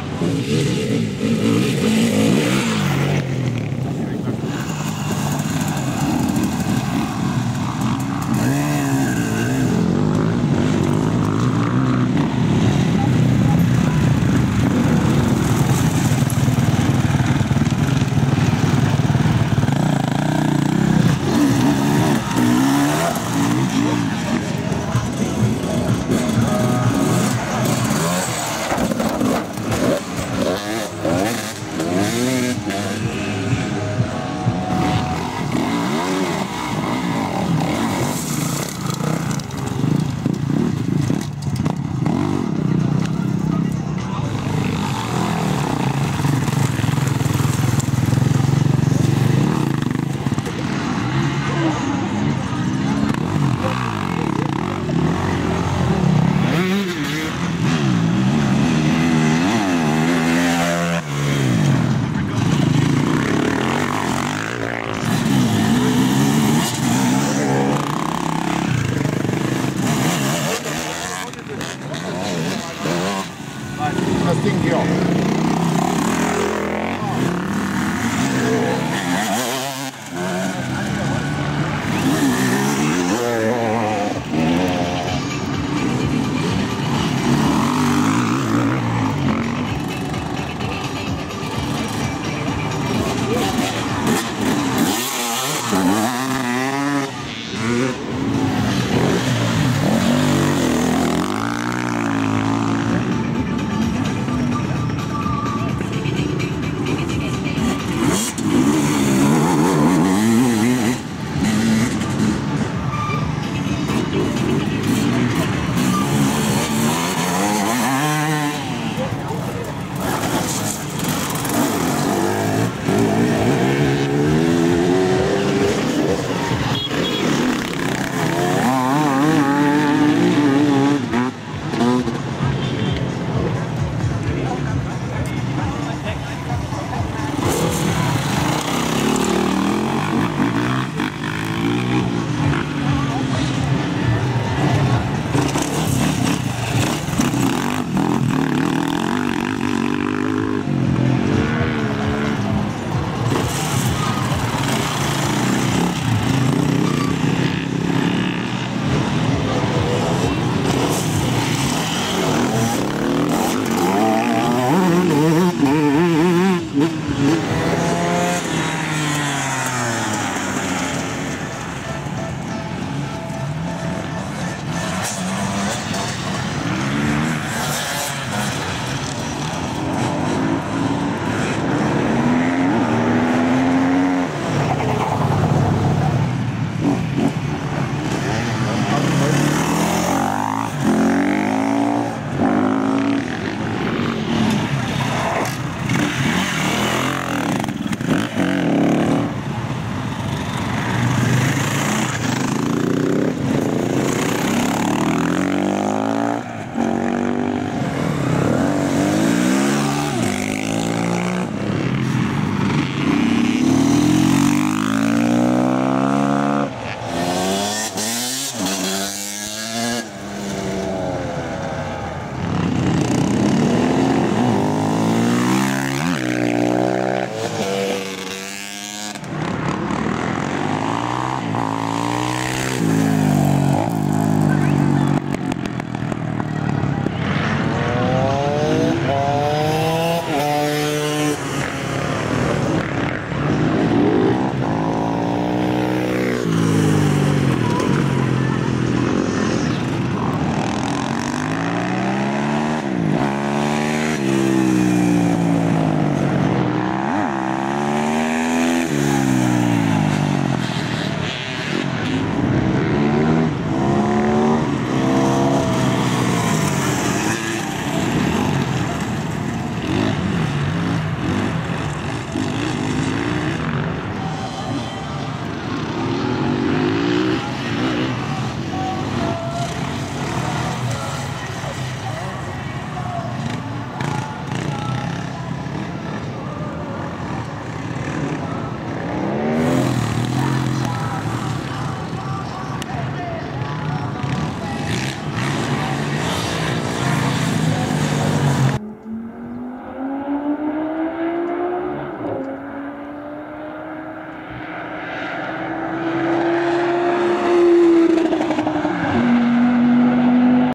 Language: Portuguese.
Yeah.